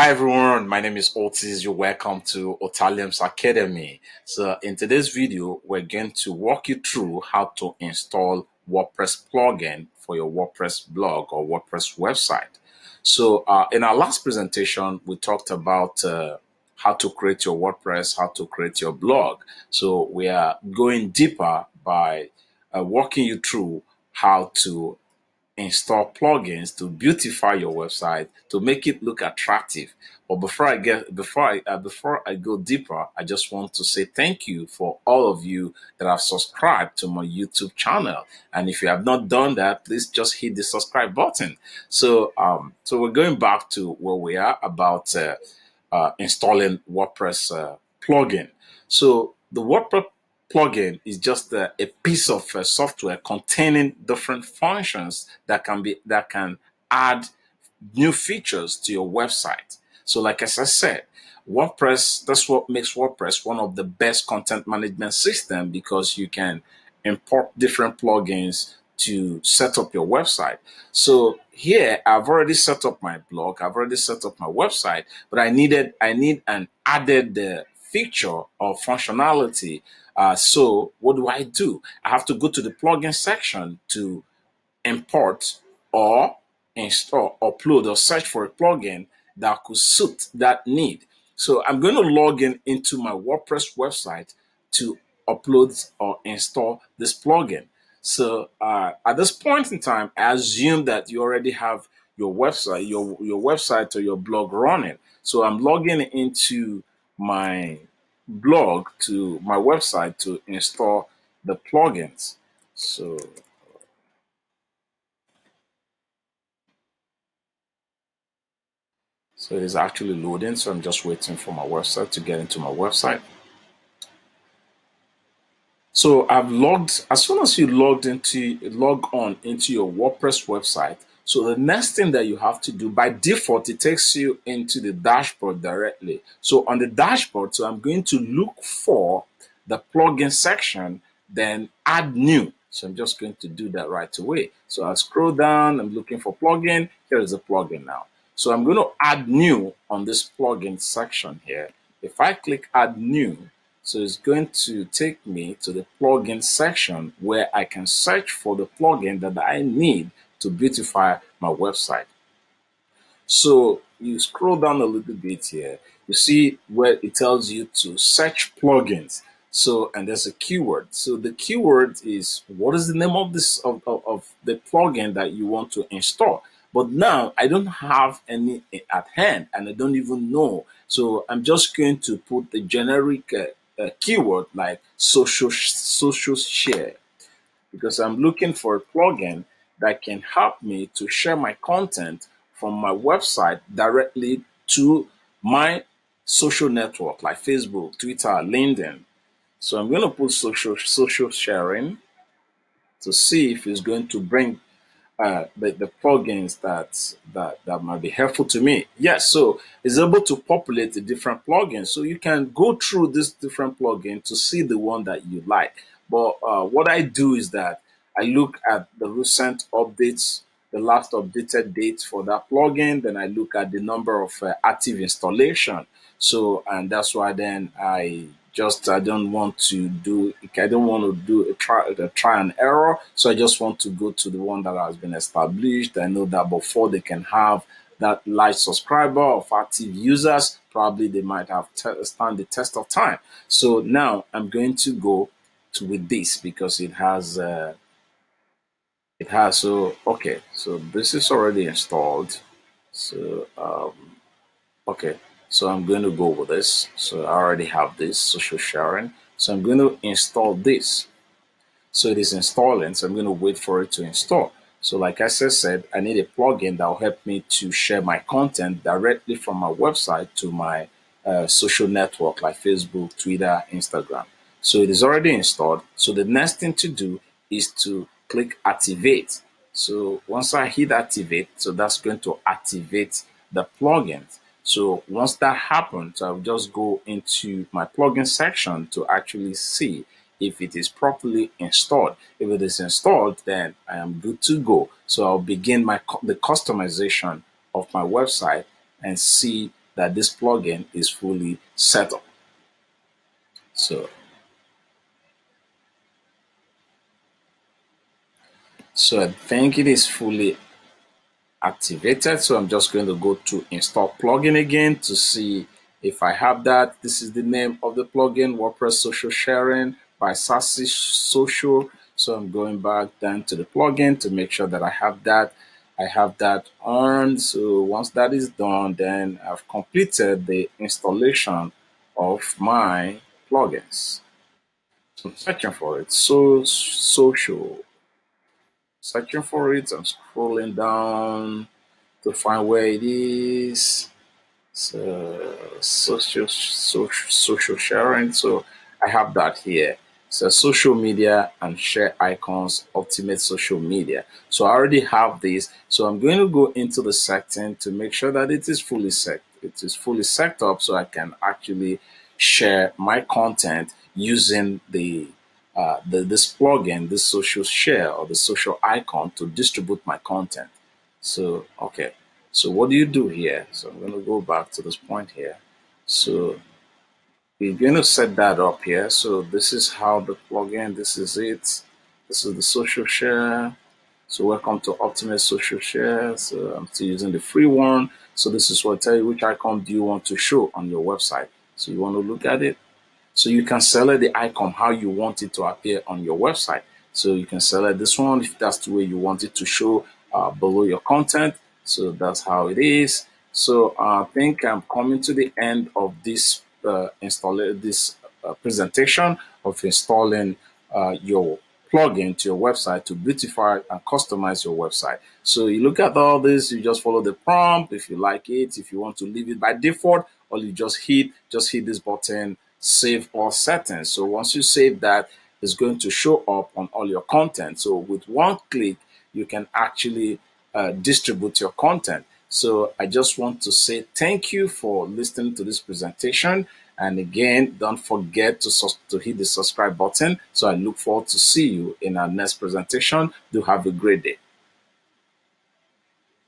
Hi everyone, my name is Otis. You're welcome to Otalium's Academy. So in today's video, we're going to walk you through how to install WordPress plugin for your WordPress blog or WordPress website. So uh, in our last presentation, we talked about uh, how to create your WordPress, how to create your blog. So we are going deeper by uh, walking you through how to install plugins to beautify your website to make it look attractive. But before I get before I uh, before I go deeper, I just want to say thank you for all of you that have subscribed to my YouTube channel. And if you have not done that, please just hit the subscribe button. So um so we're going back to where we are about uh, uh, installing WordPress uh, plugin. So the WordPress plugin is just a, a piece of uh, software containing different functions that can be that can add new features to your website. So, like as I said, WordPress that's what makes WordPress one of the best content management system because you can import different plugins to set up your website. So here I've already set up my blog, I've already set up my website, but I needed I need an added uh, feature or functionality uh, so what do I do? I have to go to the plugin section to import or install, upload or search for a plugin that could suit that need. So I'm going to log in into my WordPress website to upload or install this plugin. So uh, at this point in time, I assume that you already have your website, your your website or your blog running. So I'm logging into my blog to my website to install the plugins. So So it is actually loading, so I'm just waiting for my website to get into my website. So I've logged, as soon as you logged into, log on into your WordPress website, so the next thing that you have to do by default, it takes you into the dashboard directly. So on the dashboard, so I'm going to look for the plugin section, then add new. So I'm just going to do that right away. So I scroll down, I'm looking for plugin. Here is the plugin now. So I'm going to add new on this plugin section here. If I click add new, so it's going to take me to the plugin section where I can search for the plugin that I need to beautify my website. So you scroll down a little bit here, you see where it tells you to search plugins. So, and there's a keyword. So the keyword is what is the name of this of, of, of the plugin that you want to install. But now I don't have any at hand and I don't even know. So I'm just going to put the generic uh, uh, keyword like social social share because I'm looking for a plugin that can help me to share my content from my website directly to my social network like Facebook, Twitter, LinkedIn. So I'm going to put social social sharing to see if it's going to bring uh, the, the plugins that, that that might be helpful to me. Yes, so it's able to populate the different plugins. So you can go through this different plugin to see the one that you like. But uh, what I do is that I look at the recent updates, the last updated date for that plugin. Then I look at the number of uh, active installation. So, and that's why then I just I don't want to do I don't want to do a try a try and error. So I just want to go to the one that has been established. I know that before they can have that large subscriber of active users, probably they might have stand the test of time. So now I'm going to go to with this because it has. Uh, it has so okay so this is already installed. So um okay so i'm going to go with this. So i already have this social sharing so i'm going to install this. So it is installing so i'm going to wait for it to install. So like i said i need a plugin that will help me to share my content directly from my website to my uh, social network like facebook twitter instagram. So it is already installed. So the next thing to do is to click activate. So once I hit activate, so that's going to activate the plugins. So once that happens, I'll just go into my plugin section to actually see if it is properly installed. If it is installed, then I am good to go. So I'll begin my the customization of my website and see that this plugin is fully set up. So, so I think it is fully activated. So I'm just going to go to install plugin again to see if I have that. This is the name of the plugin, WordPress Social Sharing by Sassy Social. So I'm going back then to the plugin to make sure that I have that. I have that on. So once that is done, then I've completed the installation of my plugins. So I'm searching for it. So social. Searching for it. I'm scrolling down to find where it is. So social social social sharing. So I have that here. So social media and share icons, ultimate social media. So I already have this. So I'm going to go into the setting to make sure that it is fully set. It is fully set up so I can actually share my content using the uh, the, this plugin, this social share or the social icon to distribute my content. So, okay. So what do you do here? So I'm going to go back to this point here. So we're going to set that up here. So this is how the plugin, this is it. This is the social share. So welcome to Ultimate Social Share. So I'm still using the free one. So this is what I tell you which icon do you want to show on your website. So you want to look at it. So you can select the icon how you want it to appear on your website. So you can select this one if that's the way you want it to show uh, below your content. So that's how it is. So I think I'm coming to the end of this uh, install this uh, presentation of installing uh, your plugin to your website to beautify and customize your website. So you look at all this, you just follow the prompt. If you like it, if you want to leave it by default, or you just hit just hit this button, save all settings. So once you save that, it's going to show up on all your content. So with one click, you can actually uh, distribute your content. So I just want to say thank you for listening to this presentation. And again, don't forget to, to hit the subscribe button. So I look forward to see you in our next presentation. Do have a great day.